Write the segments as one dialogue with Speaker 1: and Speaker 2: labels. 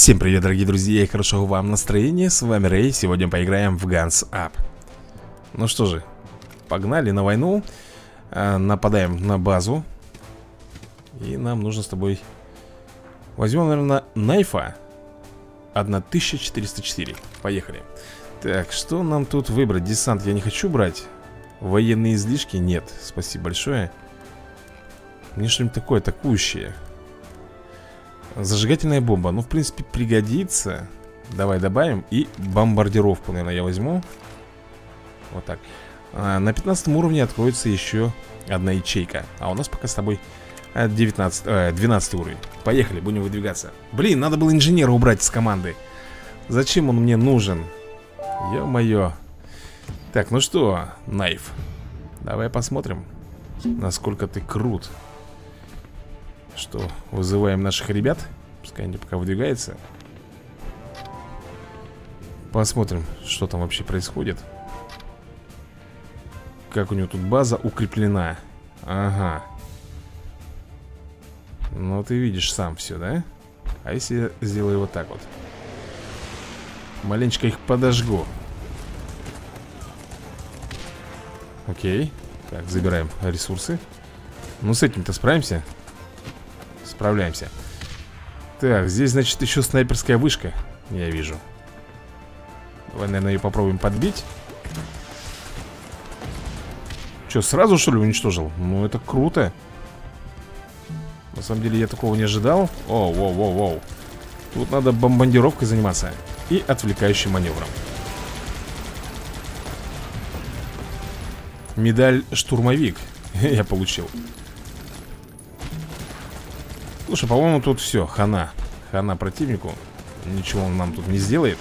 Speaker 1: Всем привет, дорогие друзья, и хорошего вам настроения. С вами Рэй, сегодня поиграем в Guns Up. Ну что же, погнали на войну. А, Нападаем на базу. И нам нужно с тобой Возьмем, наверное, Найфа. 1404 Поехали. Так, что нам тут выбрать? Десант я не хочу брать. Военные излишки? Нет, спасибо большое. Мне что-нибудь такое атакующее Зажигательная бомба, ну в принципе пригодится. Давай добавим. И бомбардировку, наверное, я возьму. Вот так. А, На 15 уровне откроется еще одна ячейка. А у нас пока с тобой 19, э, 12 уровень. Поехали, будем выдвигаться. Блин, надо было инженера убрать с команды. Зачем он мне нужен? Ё-моё. Так, ну что, Найф Давай посмотрим Насколько ты крут что, вызываем наших ребят. Пускай они пока выдвигаются. Посмотрим, что там вообще происходит. Как у него тут база укреплена. Ага. Ну ты видишь сам все, да? А если я сделаю вот так вот? Маленечко их подожгу. Окей. Так, забираем ресурсы. Ну с этим-то справимся Справляемся. Так, здесь, значит, еще снайперская вышка. Я вижу. Давай, наверное, ее попробуем подбить. Че, сразу, что ли, уничтожил? Ну, это круто. На самом деле, я такого не ожидал. О, воу, воу, воу Тут надо бомбардировкой заниматься И отвлекающим маневром Медаль штурмовик Я получил Слушай, по-моему, тут все, хана. Хана противнику. Ничего он нам тут не сделает.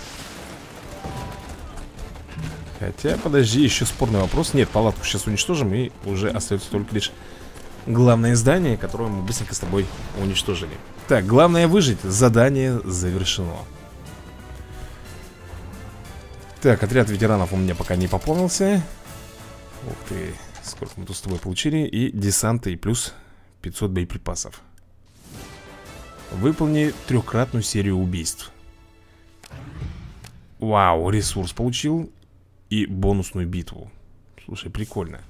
Speaker 1: Хотя, подожди, еще спорный вопрос. Нет, палатку сейчас уничтожим И уже остается только лишь главное здание Которое мы быстренько с тобой уничтожили. Так, главное выжить. Задание завершено. Так, отряд ветеранов у меня пока не пополнился. Ух ты, сколько мы тут с тобой получили. И десанты, и плюс 500 боеприпасов Выполни трехкратную серию убийств. Вау, ресурс получил И бонусную битву. Слушай, прикольно.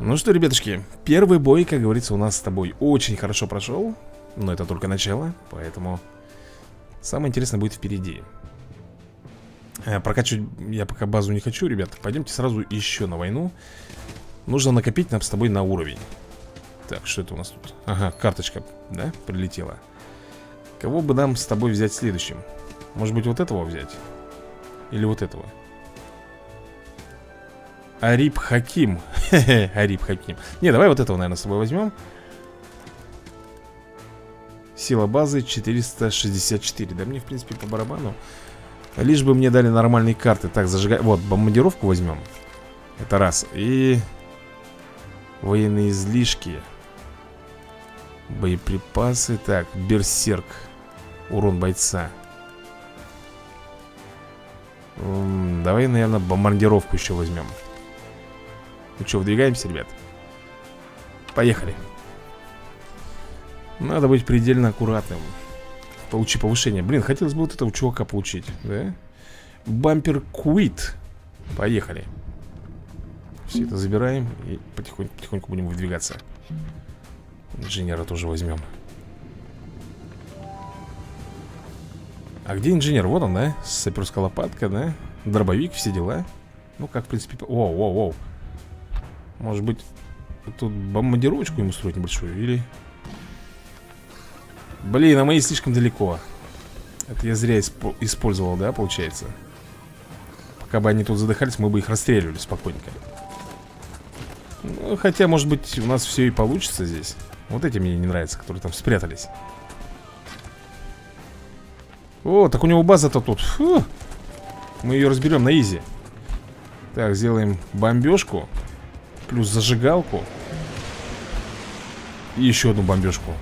Speaker 1: Ну что, ребятушки Первый бой, как говорится, у нас с тобой очень хорошо прошел Но это только начало Поэтому самое интересное будет впереди. А, Прокачивать я пока базу не хочу, ребят Пойдемте сразу еще на войну. Нужно накопить нам с тобой на уровень так, что это у нас тут? Ага, карточка, да, прилетела. Кого бы нам с тобой взять следующим? Может быть, вот этого взять? Или вот этого? Ариб Хаким. Ариб Хаким. Не, давай вот этого, наверное, с тобой возьмем. Сила базы 464 Да мне, в принципе, по барабану. Лишь бы мне дали нормальные карты. Так, зажигай. Вот, бомбардировку возьмем. Это раз. И военные излишки Боеприпасы. Так, берсерк. Урон бойца. Давай, наверное, бомбардировку еще возьмем. Ну что, выдвигаемся, ребят? Поехали. Надо быть предельно аккуратным. Получи повышение. Блин, хотелось бы вот этого чувака получить Да? Бампер Куит. Поехали. Все это забираем И потихоньку, потихоньку будем выдвигаться Инженера тоже возьмем А где инженер? Вот он, да? Саперская лопатка, да? Дробовик, все дела Ну, как, в принципе... Воу, воу, воу Может быть, тут бомбардировочку ему строить небольшую? Или... Блин, а мои слишком далеко Это я зря исп... использовал, да, получается? Пока бы они тут задыхались, мы бы их расстреливали спокойненько ну, Хотя, может быть, у нас все и получится здесь Вот эти мне не нравятся, которые там спрятались. О, так у него база-то тут Фу. Мы ее разберем на изи. Так, сделаем бомбежку Плюс зажигалку. И еще одну бомбежку.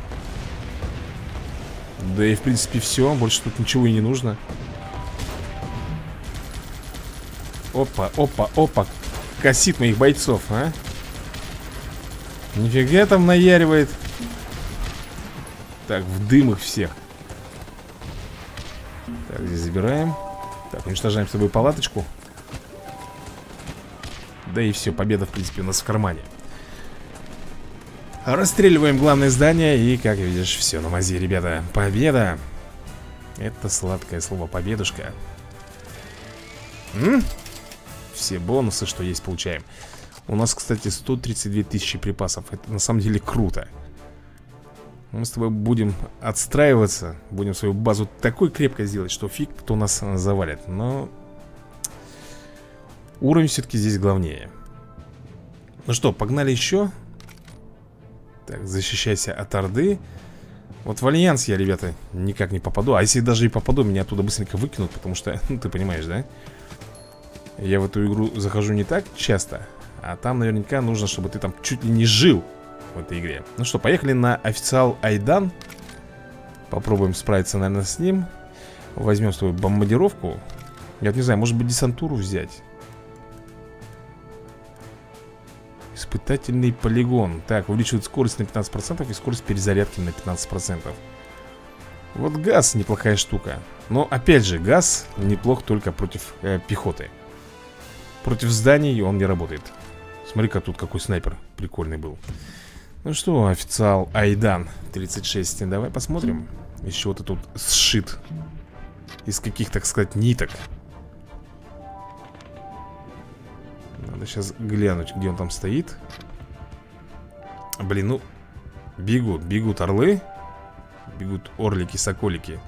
Speaker 1: Да и в принципе все Больше тут ничего и не нужно. Опа, опа, опа. Косит моих бойцов, а Нифига там наяривает. Так, в дым их всех. Так, здесь забираем. Так, уничтожаем с тобой палаточку. Да и все, победа, в принципе, у нас в кармане. Расстреливаем главное здание И, как видишь, все на мази, ребята. Победа! Это сладкое слово победушка М? Все бонусы, что есть, получаем У нас, кстати, 132 тысячи припасов. Это на самом деле круто. Мы с тобой будем отстраиваться Будем свою базу такой крепко сделать Что фиг кто нас завалит. Но Уровень все-таки здесь главнее. Ну что, погнали еще Так, защищайся от Орды. Вот в Альянс я, ребята, никак не попаду. А если даже и попаду, меня оттуда быстренько выкинут Потому что, ну ты понимаешь, да? Я в эту игру захожу не так часто А там наверняка нужно, чтобы ты там чуть ли не жил в этой игре. Ну что, поехали на официал Айдан. Попробуем справиться, наверное, с ним. Возьмем свою бомбардировку. Я не знаю, может быть десантуру взять? Испытательный полигон. Так, увеличивает скорость на 15% и скорость перезарядки на 15% Вот газ неплохая штука. Но, опять же, газ неплох только против э, пехоты. Против зданий он не работает Смотри-ка тут какой снайпер прикольный был. Ну что, официал Айдан 36 Давай посмотрим. Из чего ты тут сшит. Из каких, так сказать, ниток. Надо сейчас глянуть, где он там стоит. Блин, ну Бегут, бегут орлы. Бегут орлики, соколики.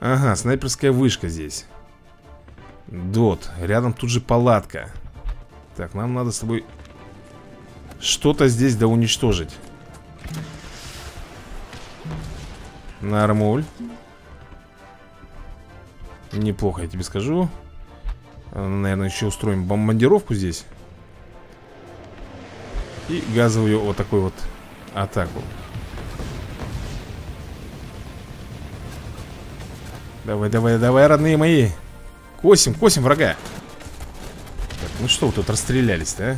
Speaker 1: Ага, снайперская вышка здесь. Дот, рядом тут же палатка Так, нам надо с тобой что-то здесь да уничтожить. Нормуль. Неплохо, я тебе скажу. Наверное, еще устроим бомбардировку здесь. И газовую вот такую вот атаку. Давай, давай, давай, родные мои. Косим, косим врага Ну что вы тут расстрелялись-то, а?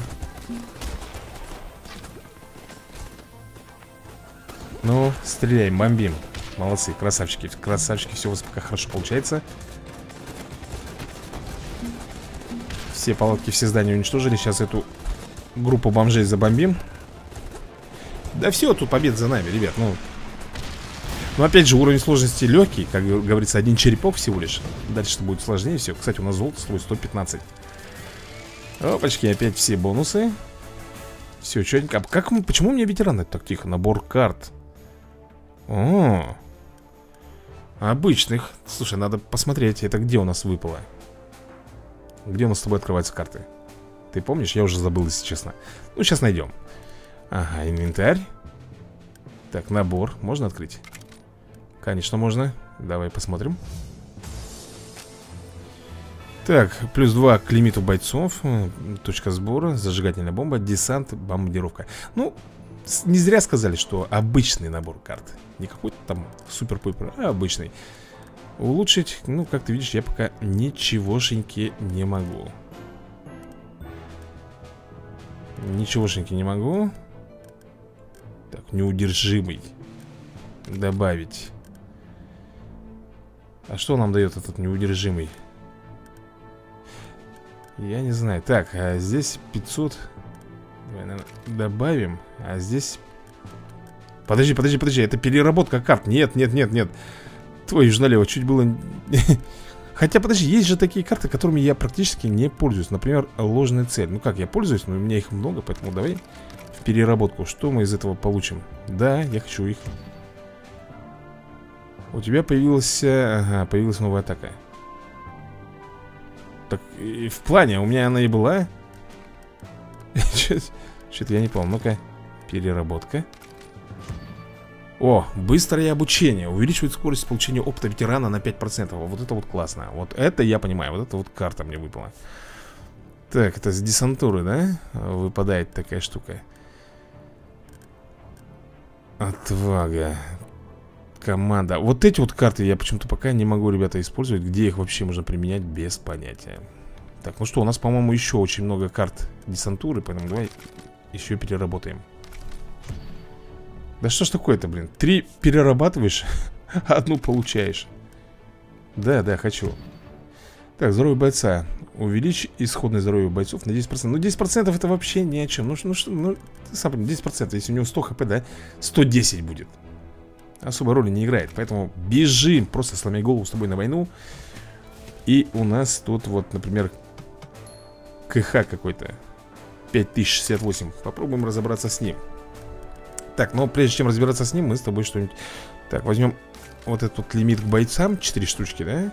Speaker 1: Ну, стреляем, бомбим. Молодцы, красавчики, красавчики Все у вас пока хорошо получается. Все палатки, все здания уничтожили Сейчас эту группу бомжей забомбим. Да все, тут побед за нами, ребят Ну, ну опять же, уровень сложности легкий Как говорится, один черепок всего лишь. Дальше будет сложнее все Кстати, у нас золото стоит 115 Опачки, опять все бонусы все, четенько. А как, почему у меня ветераны так тихо? Набор карт. О, обычных. Слушай, надо посмотреть, это где у нас выпало. Где у нас с тобой открываются карты? Ты помнишь? Я уже забыл, если честно. Ну, сейчас найдем. Ага, инвентарь. Так, набор. Можно открыть? Конечно, можно. Давай посмотрим. Так, плюс 2 к лимиту бойцов Точка сбора, зажигательная бомба Десант, бомбардировка. Ну, не зря сказали, что обычный набор карт. Не какой-то там супер-пупер, а обычный. Улучшить, ну, как ты видишь, я пока ничегошеньки не могу. Ничегошеньки не могу. Так, неудержимый Добавить. А что нам дает этот неудержимый? Я не знаю. Так, а здесь 500 Давай, наверное, добавим. А здесь... Подожди, подожди, подожди Это переработка карт. Нет, нет, нет, нет. Твой ж налево чуть было... Хотя, подожди, есть же такие карты, которыми я практически не пользуюсь. Например, ложная цель. Ну как, я пользуюсь, но у меня их много Поэтому давай в переработку. Что мы из этого получим? Да, я хочу их. У тебя появилась... Ага, появилась новая атака Так, и в плане, у меня она и была Что-то я не помню. Ну-ка, переработка. О, быстрое обучение. Увеличивает скорость получения опыта ветерана на 5%. Вот это вот классно. Вот это я понимаю. Вот это вот карта мне выпала. Так, это с десантуры, да? Выпадает такая штука. Отвага. Команда. Вот эти вот карты я почему-то пока не могу, ребята, использовать. Где их вообще можно применять, без понятия. Так, ну что, у нас, по-моему, еще очень много карт десантуры, поэтому давай еще переработаем. Да что ж такое-то, блин? Три перерабатываешь, одну получаешь. Да, да, хочу Так, здоровье бойца Увеличь исходное здоровье бойцов на 10% Ну 10% это вообще ни о чем Ну, ну ну, ты сам понимаешь, 10% Если у него 100 хп, да, 110 будет Особой роли не играет. Поэтому бежим, просто сломя голову с тобой на войну. И у нас тут вот, например КХ какой-то. 5068 Попробуем разобраться с ним. Так, но прежде чем разбираться с ним Мы с тобой что-нибудь Так, возьмем вот этот лимит к бойцам. 4 штучки, да?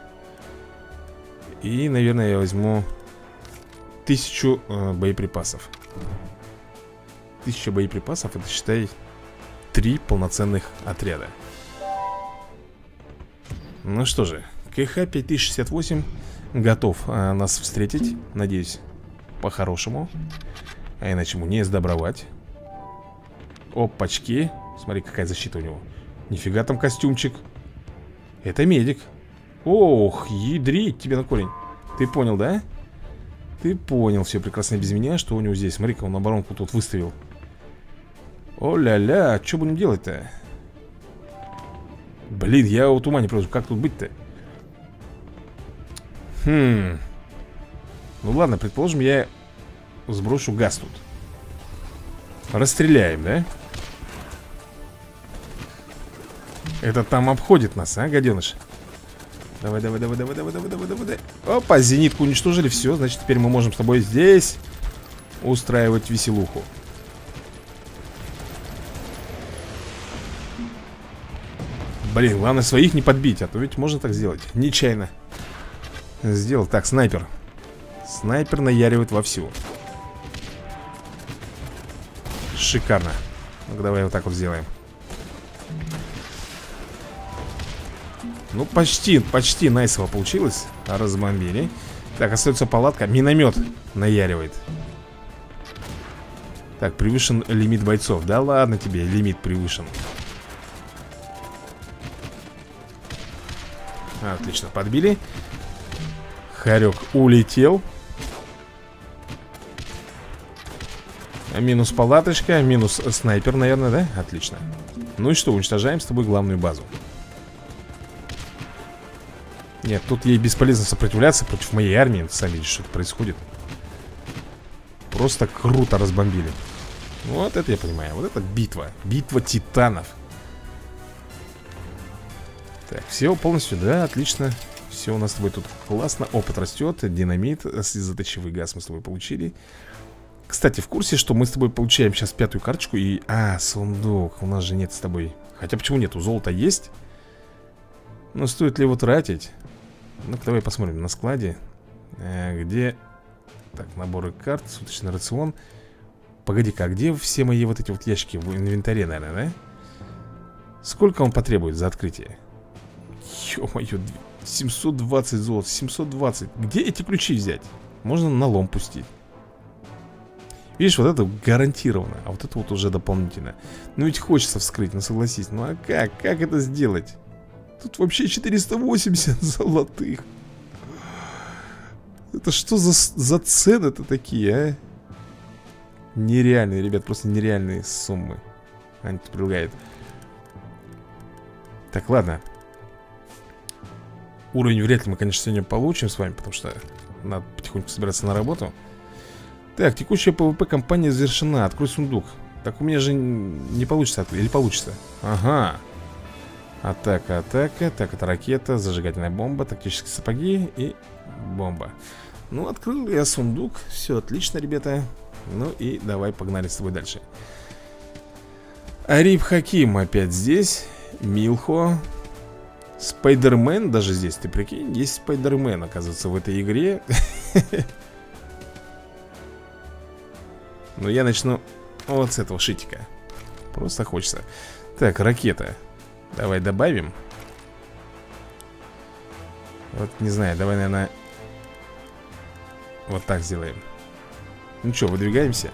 Speaker 1: И, наверное, я возьму Тысячу э, боеприпасов. Тысяча боеприпасов Это, считай, три полноценных отряда. Ну что же КХ 5068 Готов а, нас встретить. Надеюсь, по-хорошему. А иначе ему не сдобровать. Опачки. Смотри, какая защита у него. Нифига там костюмчик. Это медик. Ох, ядрить тебе на корень. Ты понял, да? Ты понял все прекрасно без меня, что у него здесь. Смотри-ка, он оборонку тут выставил О-ля-ля, что будем делать-то? Блин, я вот ума не просто, как тут быть-то? Хм Ну ладно, предположим, я сброшу газ тут Расстреляем, да? Это там обходит нас, а, гаденыш? Давай, давай, давай, давай, давай, давай, давай, давай. Опа, зенитку уничтожили, все, значит, теперь мы можем с тобой здесь устраивать веселуху. Блин, главное своих не подбить, а то ведь можно так сделать. Нечаянно. Сделал. Так, снайпер. Снайпер наяривает вовсю. Шикарно. ну давай вот так вот сделаем. Ну, почти, почти найсово получилось Разбомбили Так, остается палатка Миномет наяривает Так, превышен лимит бойцов Да ладно тебе, лимит превышен Отлично, подбили. Харек улетел. Минус палаточка, минус снайпер, наверное, да? Отлично. Ну и что, уничтожаем с тобой главную базу. Нет, тут ей бесполезно сопротивляться против моей армии Сами видите, что происходит. Просто круто разбомбили. Вот это я понимаю Вот это битва Битва титанов Так, все полностью, да, отлично. Все у нас с тобой тут классно Опыт растет, динамит Слезоточивый газ мы с тобой получили. Кстати, в курсе, что мы с тобой получаем сейчас пятую карточку И, а, сундук У нас же нет с тобой. Хотя почему нет, у золота есть? Но стоит ли его тратить? Ну-ка, давай посмотрим на складе. Э, Где... Так, наборы карт, суточный рацион. Погоди-ка, а где все мои вот эти вот ящики в инвентаре, наверное, да? Сколько он потребует за открытие? Ё-моё, 720 золота, 720 Где эти ключи взять? Можно на лом пустить Видишь, вот это гарантированно А вот это вот уже дополнительно Ну ведь хочется вскрыть, ну согласись Ну а как? Как это сделать? Тут вообще 480 золотых. Это что за, за цены-то такие, а? Нереальные, ребят, просто нереальные суммы. Они тут предлагают. Так, ладно. Уровень вряд ли мы, конечно, сегодня получим с вами, потому что надо потихоньку собираться на работу. Так, текущая ПВП компания завершена. Открой сундук. Так у меня же не получится открыть. Или получится? Ага. Атака, атака. Так, это ракета, зажигательная бомба, тактические сапоги и бомба. Ну, открыл я сундук. Все отлично, ребята. Ну и давай погнали с тобой дальше. Ариб Хаким опять здесь. Милхо. Спайдермен даже здесь, ты прикинь, есть Спайдермен, оказывается, в этой игре. Но я начну вот с этого шитика. Просто хочется. Так, ракета. Давай добавим Вот не знаю, давай, наверное Вот так сделаем Ну что, выдвигаемся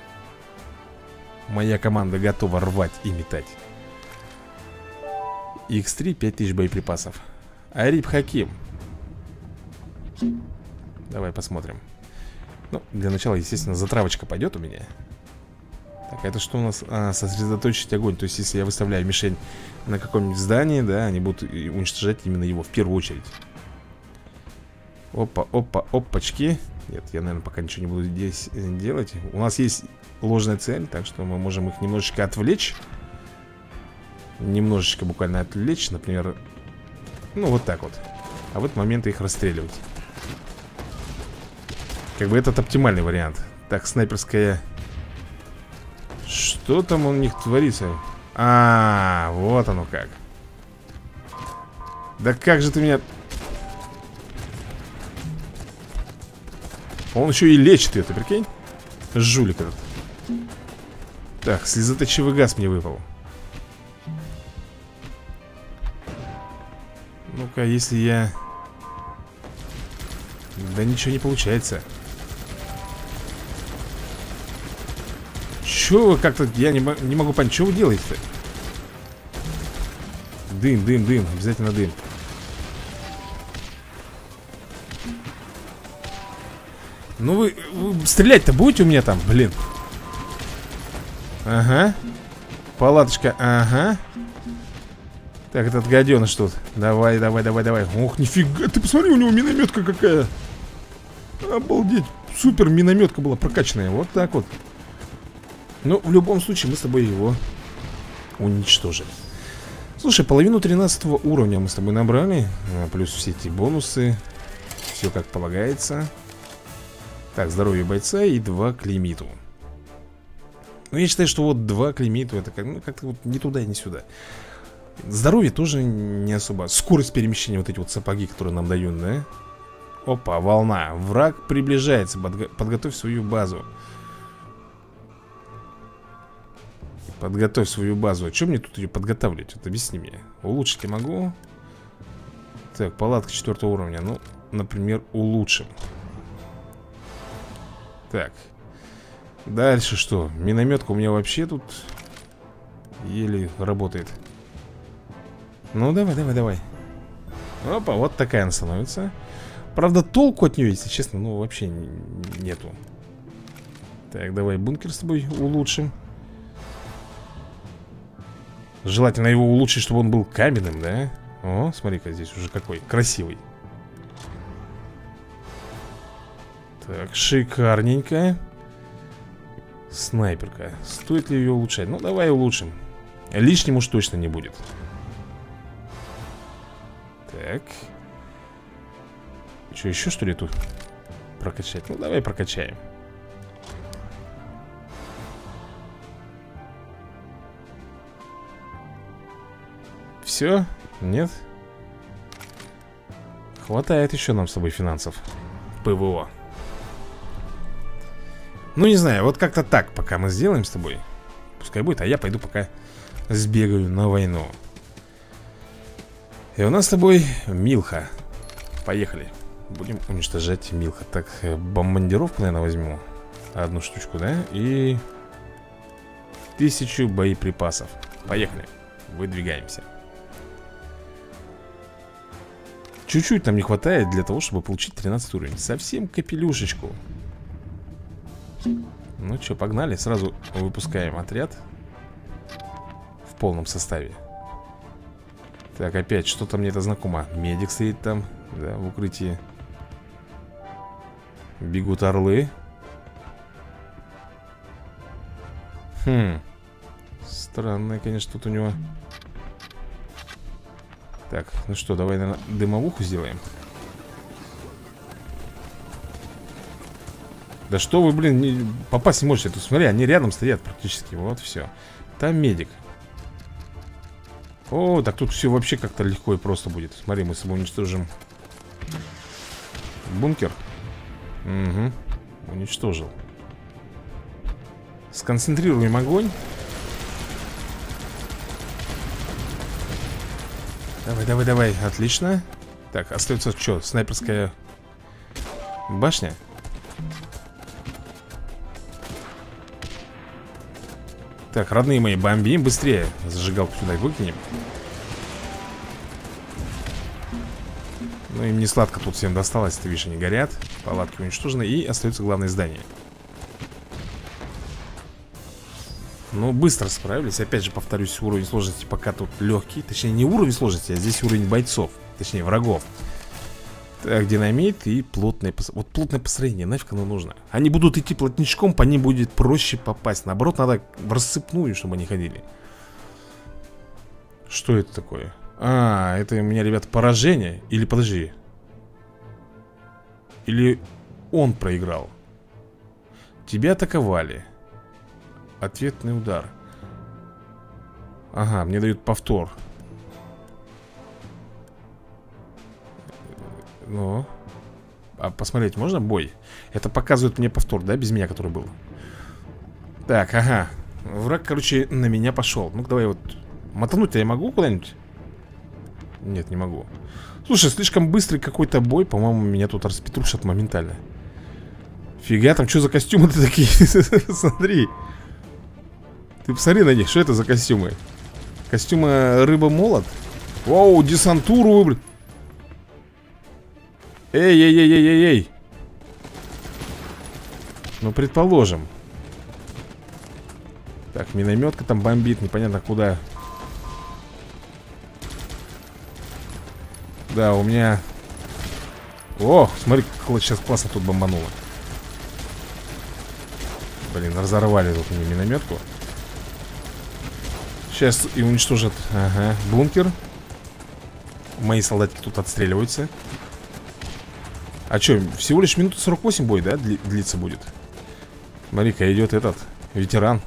Speaker 1: Моя команда готова рвать и метать X3 5000 боеприпасов. Ариб Хаким. Давай посмотрим. Ну, для начала, естественно, затравочка пойдет у меня. Так, это что у нас? А, сосредоточить огонь. То есть, если я выставляю мишень на каком-нибудь здании, да, они будут уничтожать именно его в первую очередь. Опа, опа, опачки. Нет, я, наверное, пока ничего не буду здесь э, делать. У нас есть ложная цель Так что мы можем их немножечко отвлечь Немножечко буквально отвлечь Например, ну вот так вот. А в этот момент их расстреливать. Как бы этот оптимальный вариант. Так, снайперская. Что там у них творится? А, вот оно как. Да как же ты меня Он еще и лечит ее, ты прикинь? Жулик этот. Так, слезоточивый газ мне выпал Ну-ка, если я... Да ничего не получается. Че вы как-то... Я не, не могу понять, что вы делаете-то? Дым, дым, дым, обязательно дым. Ну вы, вы стрелять-то будете у меня там, блин. Ага. Палаточка, ага Так, этот гаденыш тут. Давай, давай, давай, давай. Ох, нифига, ты посмотри, у него минометка какая. Обалдеть Супер минометка была прокачанная. Вот так вот. Ну, в любом случае, мы с тобой его Уничтожили. Слушай, половину 13 уровня мы с тобой набрали а, Плюс все эти бонусы Все как полагается. Так, здоровье бойца и два к лимиту. Ну, я считаю, что вот два к лимиту Это как, ну, как-то вот не туда не сюда Здоровье тоже не особо Скорость перемещения, вот эти вот сапоги, которые нам дают, да? Опа, волна Враг приближается, Подго подготовь свою базу Подготовь свою базу А что мне тут ее подготавливать? Вот объясни мне Улучшить я могу? Так, палатка четвертого уровня Ну, например, улучшим так. Дальше что? Минометка у меня вообще тут еле работает. Ну, давай, давай, давай. Опа, вот такая она становится. Правда, толку от нее, если честно, ну, вообще нету. Так, давай бункер с тобой улучшим. Желательно его улучшить, чтобы он был каменным, да? О, смотри-ка, здесь уже какой красивый. Так, шикарненькая Снайперка Стоит ли ее улучшать? Ну, давай улучшим Лишним уж точно не будет Так Что, еще что ли тут прокачать? Ну, давай прокачаем Все? Нет? Хватает еще нам с тобой финансов ПВО ну, не знаю, вот как-то так пока мы сделаем с тобой Пускай будет, а я пойду пока сбегаю на войну И у нас с тобой Милха. Поехали. Будем уничтожать Милха. Так, э, бомбардировку, наверное, возьму. Одну штучку, да? И... Тысячу боеприпасов. Поехали. Выдвигаемся. Чуть-чуть нам не хватает для того, чтобы получить 13 уровень. Совсем капелюшечку. Ну что, погнали, сразу выпускаем отряд В полном составе Так, опять, что-то мне это знакомо. Медик стоит там, да, в укрытии. Бегут орлы. Хм. Странное, конечно, тут у него. Так, ну что, давай, наверное, дымовуху сделаем. Да что вы, блин, не, попасть не можете. Тут смотри, они рядом стоят практически. Вот все Там медик О, так тут все вообще как-то легко и просто будет. Смотри, мы с собой уничтожим Бункер. Угу Уничтожил. Сконцентрируем огонь. Давай, давай, давай, отлично. Так, остается что, снайперская башня Так, родные мои, бомбим быстрее. Зажигалку сюда выкинем. Ну, им не сладко тут всем досталось Ты видишь, они горят Палатки уничтожены И остается главное здание Ну, быстро справились. Опять же, повторюсь, уровень сложности пока тут легкий Точнее, не уровень сложности, а здесь уровень бойцов Точнее, врагов Так, динамит и плотное пос... Вот плотное построение, нафиг оно нужно. Они будут идти плотничком, по ним будет проще попасть. Наоборот, надо в рассыпную, чтобы они ходили. Что это такое? А, это у меня, ребята, поражение? Или, подожди. Или он проиграл? Тебя атаковали. Ответный удар. Ага, мне дают повтор Ну А посмотреть можно бой? Это показывает мне повтор, да, без меня, который был Так, ага Враг, короче, на меня пошел Ну-ка, давай вот Мотануть-то я могу куда-нибудь? Нет, не могу Слушай, слишком быстрый какой-то бой По-моему, меня тут распетрушат моментально Фига, там что за костюмы-то такие? Смотри Ты посмотри на них, что это за костюмы? Костюмы рыба-молот? Воу, десантуру выбрать Эй-эй-эй-эй-эй-эй Ну, предположим. Так, минометка там бомбит Непонятно куда. Да, у меня О, смотри, как сейчас классно тут бомбануло. Блин, разорвали тут мне минометку. Сейчас и уничтожат Ага, бункер. Мои солдатики тут отстреливаются а что, всего лишь минута 48 бой, да, дли длиться будет? Смотри-ка, идет этот, ветеран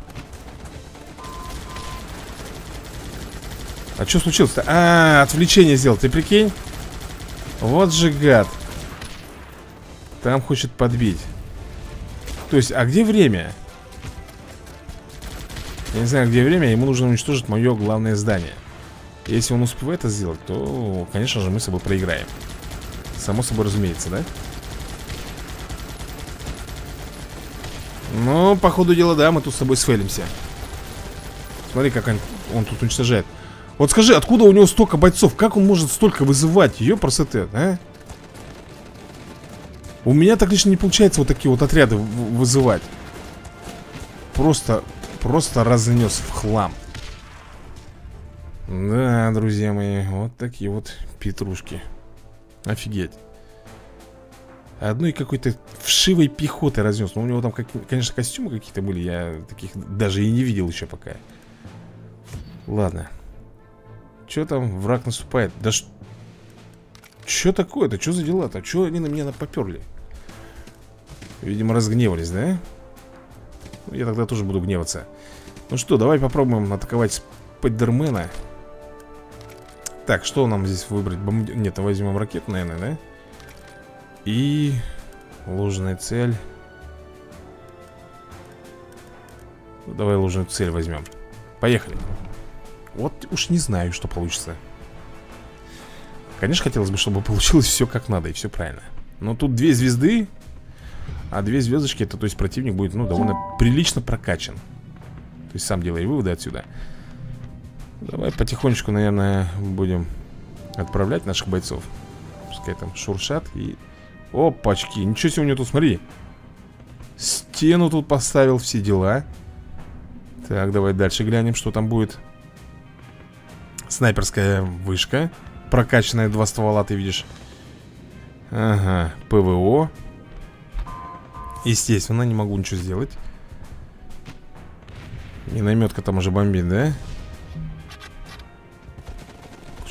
Speaker 1: А что случилось-то? А, отвлечение сделал, ты прикинь? Вот же гад Там хочет подбить То есть, а где время? Я не знаю, где время, ему нужно уничтожить мое главное здание Если он успевает это сделать, то, конечно же, мы с собой проиграем Само собой разумеется, да? Ну, по ходу дела, да, мы тут с тобой сфейлимся Смотри, как он, он тут уничтожает Вот скажи, откуда у него столько бойцов? Как он может столько вызывать? Ее просоте, а? У меня так лично не получается вот такие вот отряды вызывать Просто, просто разнес в хлам Да, друзья мои, вот такие вот петрушки Офигеть. Одной какой-то вшивой пехоты разнес. Но ну, у него там, как, конечно, костюмы какие-то были. Я таких даже и не видел еще пока. Ладно. Что там? Враг наступает. Да что... Что такое-то? Что за дела-то? Что они на меня поперли? Видимо, разгневались, да? Ну, я тогда тоже буду гневаться. Ну что, давай попробуем атаковать Спайдермена. Так, что нам здесь выбрать? Бомб... Нет, возьмем ракету, наверное, да? И... Ложная цель. Ну, давай ложную цель возьмем. Поехали. Вот уж не знаю, что получится. Конечно, хотелось бы, чтобы получилось все как надо и все правильно. Но тут две звезды, а две звездочки, это то есть противник будет, ну, довольно прилично прокачан. То есть сам делай выводы отсюда. Давай потихонечку, наверное, будем отправлять наших бойцов. Пускай там шуршат и... Опачки, ничего себе у него тут, смотри. Стену тут поставил, все дела. Так, давай дальше глянем, что там будет. Снайперская вышка. Прокачанная два ствола, ты видишь. Ага, ПВО. Естественно, не могу ничего сделать. Минометка там уже бомбит, да?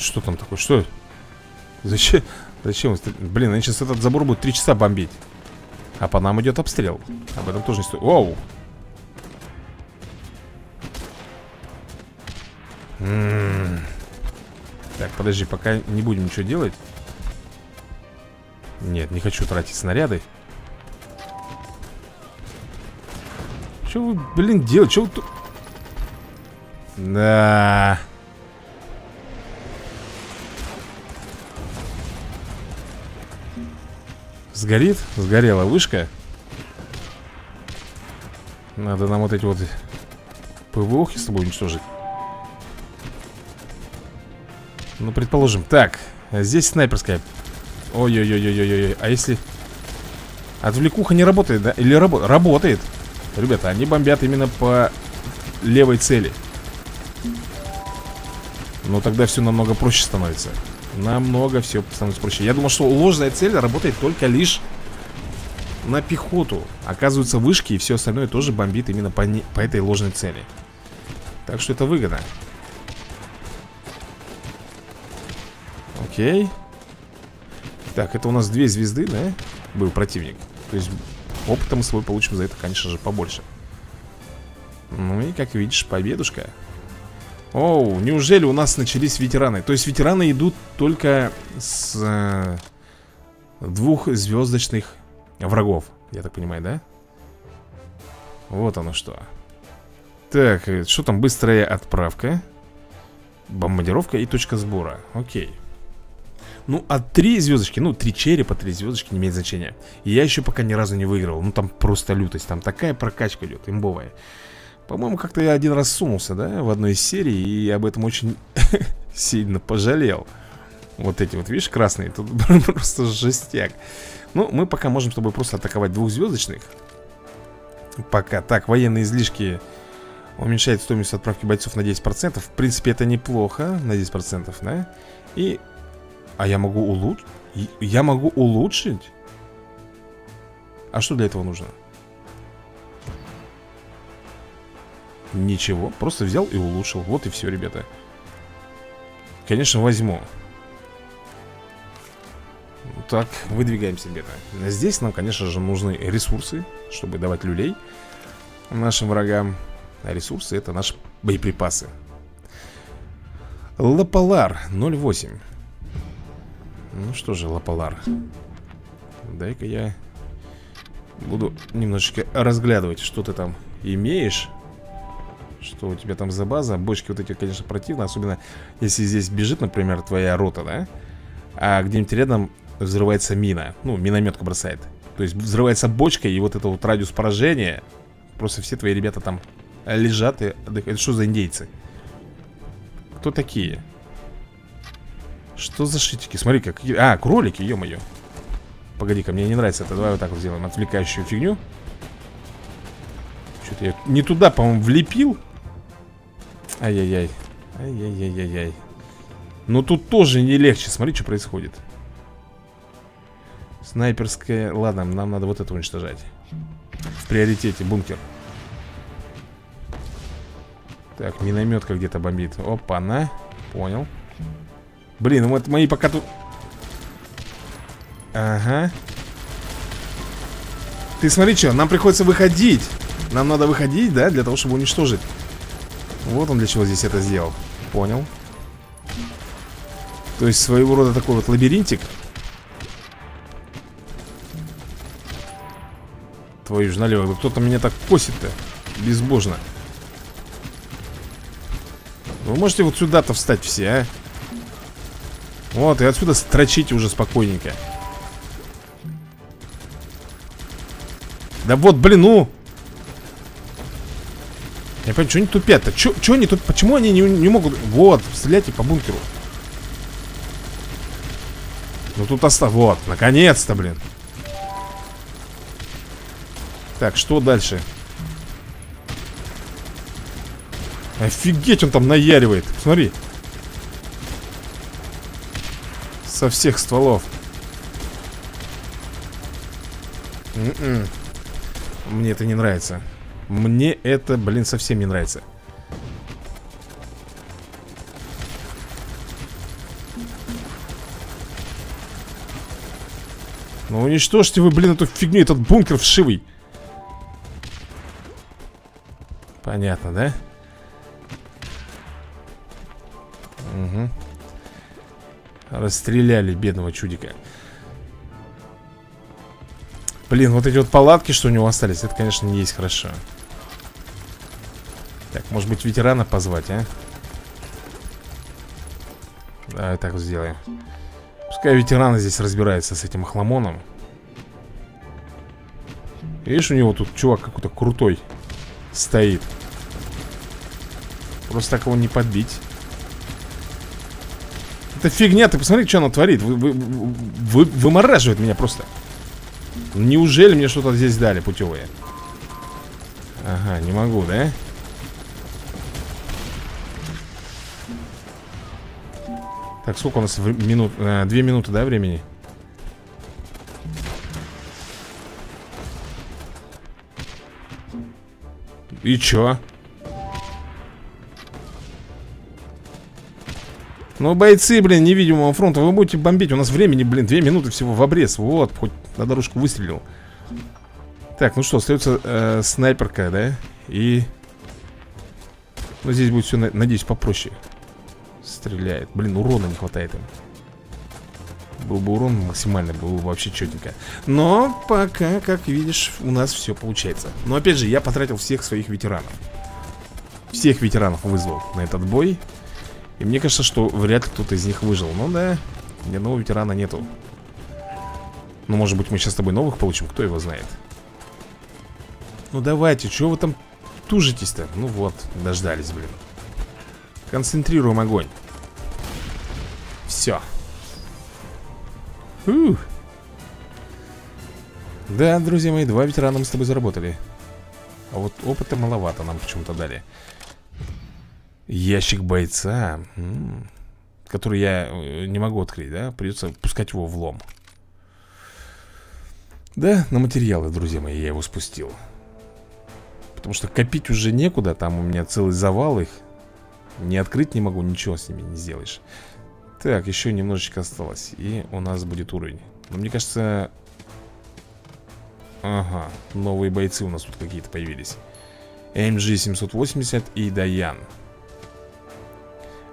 Speaker 1: Что там такое? Что? Зачем? Зачем? Блин, они сейчас этот забор будет три часа бомбить. А по нам идет обстрел. Об этом тоже не стоит. Оу! М -м -м. Так, подожди, пока не будем ничего делать. Нет, не хочу тратить снаряды. Что вы, блин, делаете? Что вы тут... Да. Сгорит? Сгорела вышка Надо нам вот эти вот ПВОхи с тобой уничтожить Ну, предположим Так, здесь снайперская Ой-ой-ой-ой-ой-ой А если... Отвлекуха не работает, да? Или рабо... работает? Ребята, они бомбят именно по левой цели Ну, тогда все намного проще становится Намного все становится проще Я думал, что ложная цель работает только лишь на пехоту. Оказывается, вышки и все остальное тоже бомбит именно по, не... по этой ложной цели. Так что это выгодно. Окей. Так, это у нас две звезды, да? Был противник. То есть опыта мы с собой получим за это, конечно же, побольше. Ну и, как видишь, победушка Оу, неужели у нас начались ветераны? То есть ветераны идут только с э, двухзвездочных врагов Я так понимаю, да? Вот оно что Так, э, что там? Быстрая отправка Бомбардировка и точка сбора Окей ну, а три звездочки, ну, три черепа, три звездочки не имеет значения Я еще пока ни разу не выиграл Ну, там просто лютость, там такая прокачка идет, имбовая по-моему, как-то я один раз сунулся, да, в одной из серий И об этом очень сильно пожалел Вот эти вот, видишь, красные Тут просто жестяк Ну, мы пока можем с тобой просто атаковать двухзвездочных Пока Так, военные излишки Уменьшает стоимость отправки бойцов на 10% В принципе, это неплохо На 10%, да И... А я могу улучшить? Я могу улучшить? А что для этого нужно? Ничего, просто взял и улучшил. Вот и все, ребята. Конечно, возьму. Так, выдвигаемся, ребята. Здесь нам, конечно же, нужны ресурсы Чтобы давать люлей Нашим врагам. А ресурсы это наши боеприпасы. Лаполар 08 Ну что же, Лаполар? Дай-ка я Буду немножечко разглядывать, что ты там имеешь что у тебя там за база. Бочки вот эти, конечно, противно Особенно, если здесь бежит, например, твоя рота, да? А где-нибудь рядом взрывается мина. Ну, минометка бросает. То есть взрывается бочка И вот это вот радиус поражения Просто все твои ребята там лежат и Это что за индейцы? Кто такие? Что за шитики? Смотри, как... А, кролики, ё-моё. Погоди-ка, мне не нравится это. Давай вот так вот сделаем Отвлекающую фигню. Что-то я не туда, по-моему, влепил Ай-яй-яй. Ай-яй-яй-яй-яй. Но тут тоже не легче. Смотри, что происходит. Снайперская... Ладно, нам надо вот это уничтожать. В приоритете бункер. Так, минометка где-то бомбит. Опа-на. Понял. Блин, вот мои пока тут... Ага. Ты смотри, что, нам приходится выходить. Нам надо выходить, да, для того, чтобы уничтожить вот он для чего здесь это сделал. Понял. То есть своего рода такой вот лабиринтик. Твою ж налево Кто-то меня так косит-то. Безбожно. Вы можете вот сюда-то встать все, а? Вот, и отсюда строчите уже спокойненько. Да вот, блин, ну я понимаю, что они тупят-то? Что они тут? Почему они не, не могут... Вот, стреляйте по бункеру. Ну тут остав... Вот, наконец-то, блин. Так, что дальше? Офигеть, он там наяривает. Смотри. Со всех стволов. М м-м. -м. Мне это не нравится. Мне это, блин, совсем не нравится. Ну уничтожьте вы, блин, эту фигню, этот бункер вшивый? Понятно, да? Угу Расстреляли бедного чудика. Блин, вот эти вот палатки, что у него остались Это, конечно, не есть хорошо так, может быть ветерана позвать, а? Давай так сделаем Пускай ветераны здесь разбираются с этим хламоном Видишь, у него тут чувак какой-то крутой Стоит Просто так его не подбить Это фигня, ты посмотри, что она творит вы, вы, вы, Вымораживает меня просто Неужели мне что-то здесь дали путевое? Ага, не могу, да? Так, сколько у нас минут? А, две минуты, да, времени? И чё? Ну, бойцы, блин, невидимого фронта Вы будете бомбить, у нас времени, блин, две минуты всего в обрез Вот, хоть на дорожку выстрелил Так, ну что, остается э, снайперка, да? И... Ну, здесь будет все, надеюсь, попроще Стреляет. Блин, урона не хватает им. Был бы урон максимальный, был бы вообще четенько. Но пока, как видишь, у нас все получается. Но опять же, я потратил всех своих ветеранов. Всех ветеранов вызвал на этот бой. И мне кажется, что вряд ли кто-то из них выжил. Ну да, ни одного ветерана нету. Ну может быть мы сейчас с тобой новых получим, кто его знает? Ну давайте, чего вы там тужитесь-то? Ну вот, дождались, блин Концентрируем огонь. Все Фух. Да, друзья мои, два ветерана мы с тобой заработали. А вот опыта маловато нам почему-то дали. Ящик бойца Который я э, не могу открыть, да? Придется пускать его в лом. Да, на материалы, друзья мои, я его спустил. Потому что копить уже некуда Там у меня целый завал их Не открыть не могу, ничего с ними не сделаешь Так, еще немножечко осталось И у нас будет уровень Но мне кажется... Ага, новые бойцы у нас тут какие-то появились MG780 и Даян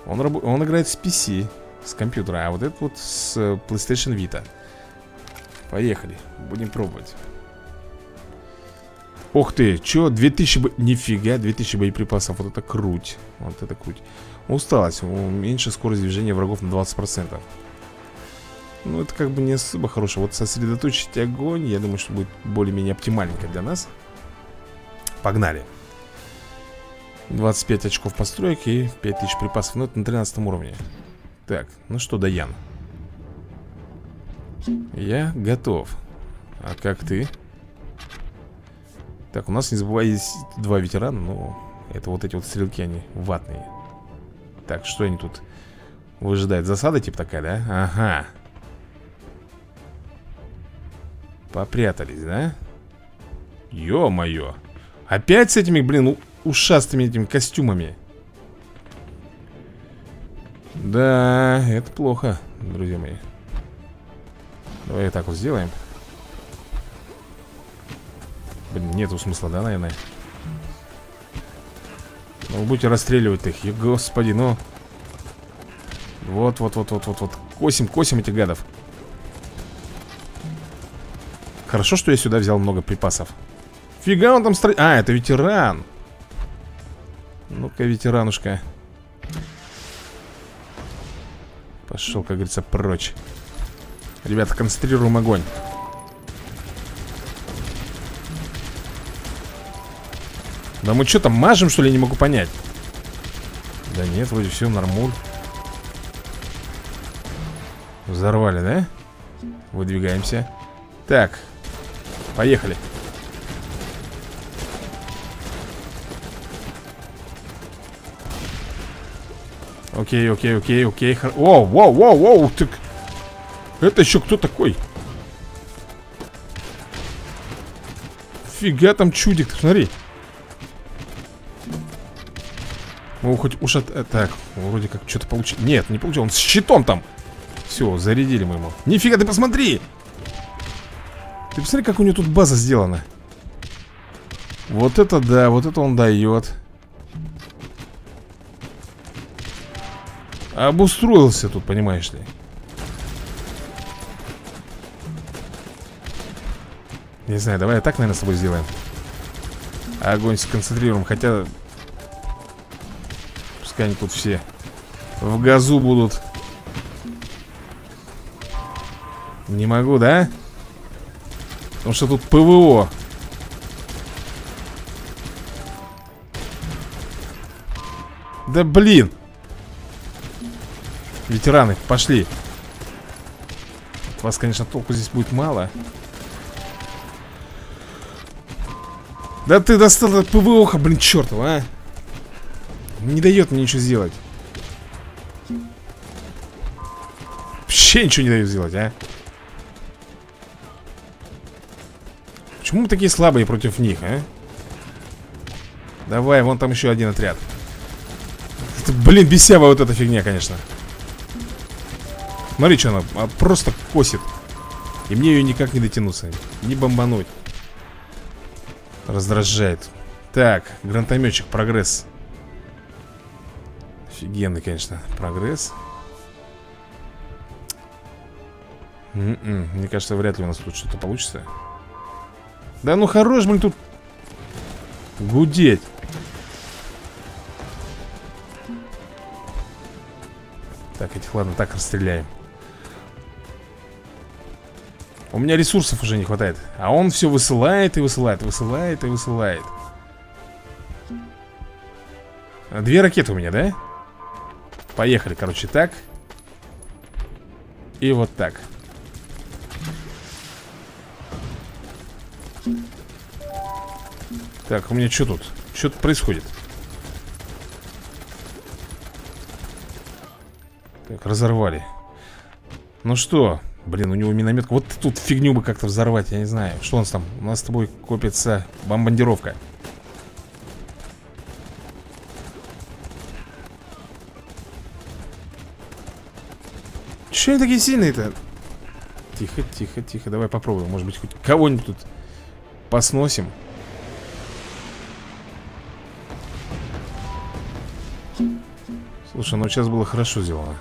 Speaker 1: он, раб... он играет с PC, с компьютера, а вот этот вот с э, PlayStation Vita. Поехали, будем пробовать. Ох ты, чё, 2000 бо... Нифига, 2000 боеприпасов, вот это круть Вот это круть. Усталость, меньше скорость движения врагов на 20% Ну, это как бы не особо хорошо. Вот сосредоточить огонь, я думаю, что будет более-менее оптимальненько для нас. Погнали. 25 очков построек и 5000 припасов. Ну, это на 13 уровне. Так, ну что, Даян? Я готов. А как ты? Так, у нас, не забывай, есть два ветерана Но это вот эти вот стрелки, они ватные Так, что они тут выжидают? Засада типа такая, да? Ага Попрятались, да? Ё-моё Опять с этими, блин, ушастыми этими костюмами Да, это плохо, друзья мои Давай так вот сделаем Блин, нету смысла, да, наверное? Ну, вы будете расстреливать их, и, господи, ну. Вот, вот, вот, вот, вот, вот Косим, косим этих гадов. Хорошо, что я сюда взял много припасов. Фига он там строит А, это ветеран. Ну-ка, ветеранушка. Пошел, как говорится, прочь. Ребята, концентрируем огонь Да мы что там, мажем, что ли, не могу понять Да нет, вроде все нормуль Взорвали, да? Выдвигаемся Так, поехали Окей, окей, окей, окей. О, воу, воу, воу, так... Это еще кто такой? Фига там чудик, смотри. Ну, хоть уж от... Э, так, вроде как что-то получил. Нет, не получил, он с щитом там. Все, зарядили мы ему. Нифига, ты посмотри! Ты посмотри, как у него тут база сделана. Вот это да, вот это он дает. Обустроился тут, понимаешь ли Не знаю, давай так, наверное, с тобой сделаем Огонь сконцентрируем, хотя Пускай они тут все В газу будут. Не могу, да? Потому что тут ПВО. Да блин! Ветераны, пошли. От вас, конечно, толку здесь будет мало. Да ты достал ПВОха, блин, чертова, а Не дает мне ничего сделать. Вообще ничего не дают сделать, а? Почему мы такие слабые против них, а? Давай, вон там еще один отряд. Это, блин, бесява вот эта фигня, конечно. Смотри, что она а, просто косит. И мне ее никак не дотянуться Не бомбануть. Раздражает. Так, гранатометчик, прогресс Офигенный, конечно, прогресс. М -м, Мне кажется, вряд ли у нас тут что-то получится. Да ну хорош, блин, тут Гудеть. Так, этих, ладно, так расстреляем. У меня ресурсов уже не хватает А он все высылает и высылает Высылает и высылает. Две ракеты у меня, да? Поехали, короче, так И вот так Так, у меня что тут? Что тут происходит? Так, разорвали Ну что? Блин, у него минометка Вот тут фигню бы как-то взорвать, я не знаю Что у нас там? У нас с тобой копится бомбардировка Че они такие сильные-то? Тихо, тихо, тихо. Давай попробуем, может быть, хоть кого-нибудь тут Посносим. Слушай, ну сейчас было хорошо сделано.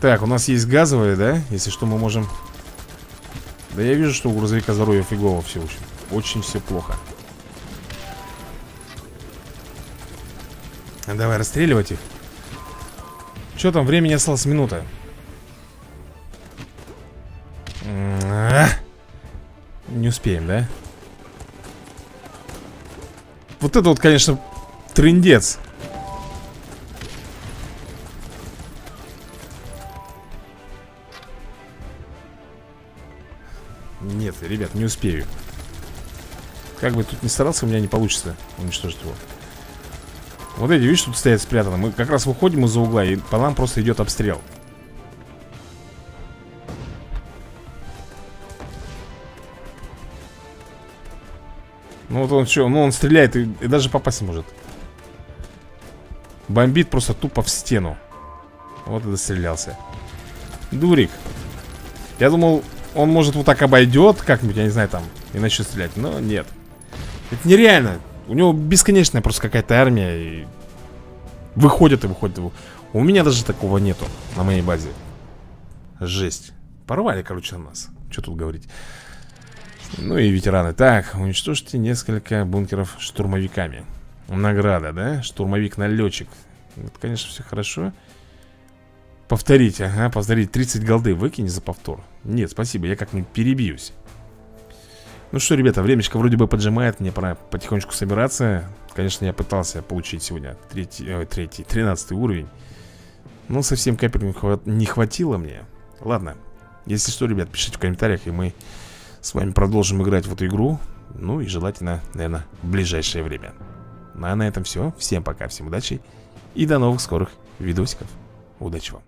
Speaker 1: Так, у нас есть газовые, да? Если что, мы можем... Да я вижу, что у грузовика здоровье фигово все очень Очень все плохо. Давай расстреливать их Что там, времени осталось минута Не успеем, да? Вот это вот, конечно, трындец. Нет, ребят, не успею. Как бы тут ни старался, у меня не получится уничтожить его Вот эти, видишь, тут стоят спрятаны. Мы как раз выходим из-за угла И по нам просто идет обстрел. Ну вот он что, ну он стреляет и, и даже попасть не может. Бомбит просто тупо в стену. Вот и дострелялся. Дурик. Я думал, он может вот так обойдет Как-нибудь, я не знаю, там И начнет стрелять, но нет. Это нереально У него бесконечная просто какая-то армия и... Выходит и выходит. У меня даже такого нету На моей базе. Жесть. Порвали, короче, нас. Что тут говорить? Ну и ветераны. Так, уничтожьте несколько бункеров штурмовиками. Награда, да? Штурмовик-налетчик Это, конечно, все хорошо. Повторить, ага, повторить 30 голды выкинь за повтор. Нет, спасибо, я как-нибудь перебьюсь Ну что, ребята, времечко вроде бы поджимает Мне пора потихонечку собираться. Конечно, я пытался получить сегодня Третий, ой, третий, тринадцатый уровень Но совсем капель не хватило мне. Ладно, если что, ребят, пишите в комментариях И мы с вами продолжим играть в эту игру. Ну и желательно, наверное, в ближайшее время. Ну а на этом все Всем пока, всем удачи И до новых скорых видосиков. Удачи вам